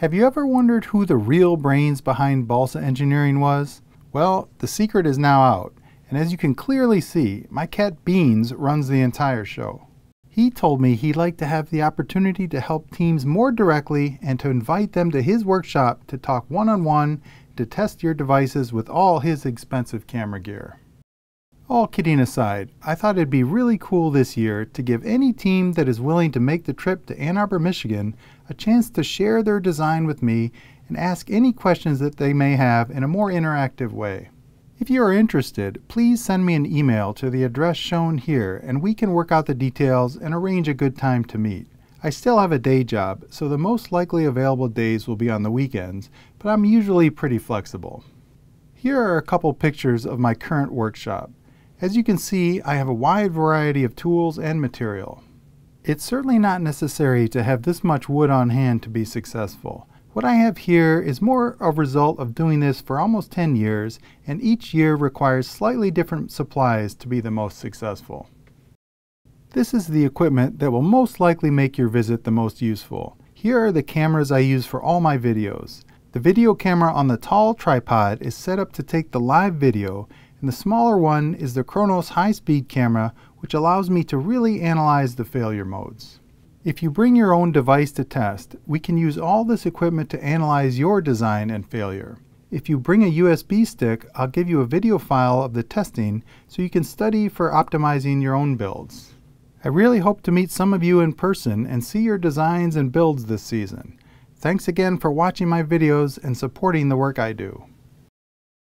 Have you ever wondered who the real brains behind Balsa Engineering was? Well, the secret is now out, and as you can clearly see, my cat Beans runs the entire show. He told me he'd like to have the opportunity to help teams more directly and to invite them to his workshop to talk one-on-one to test your devices with all his expensive camera gear. All kidding aside, I thought it'd be really cool this year to give any team that is willing to make the trip to Ann Arbor, Michigan a chance to share their design with me and ask any questions that they may have in a more interactive way. If you are interested, please send me an email to the address shown here and we can work out the details and arrange a good time to meet. I still have a day job, so the most likely available days will be on the weekends, but I'm usually pretty flexible. Here are a couple pictures of my current workshop. As you can see, I have a wide variety of tools and material. It's certainly not necessary to have this much wood on hand to be successful. What I have here is more a result of doing this for almost 10 years, and each year requires slightly different supplies to be the most successful. This is the equipment that will most likely make your visit the most useful. Here are the cameras I use for all my videos. The video camera on the tall tripod is set up to take the live video and the smaller one is the Kronos high-speed camera which allows me to really analyze the failure modes. If you bring your own device to test, we can use all this equipment to analyze your design and failure. If you bring a USB stick, I'll give you a video file of the testing so you can study for optimizing your own builds. I really hope to meet some of you in person and see your designs and builds this season. Thanks again for watching my videos and supporting the work I do.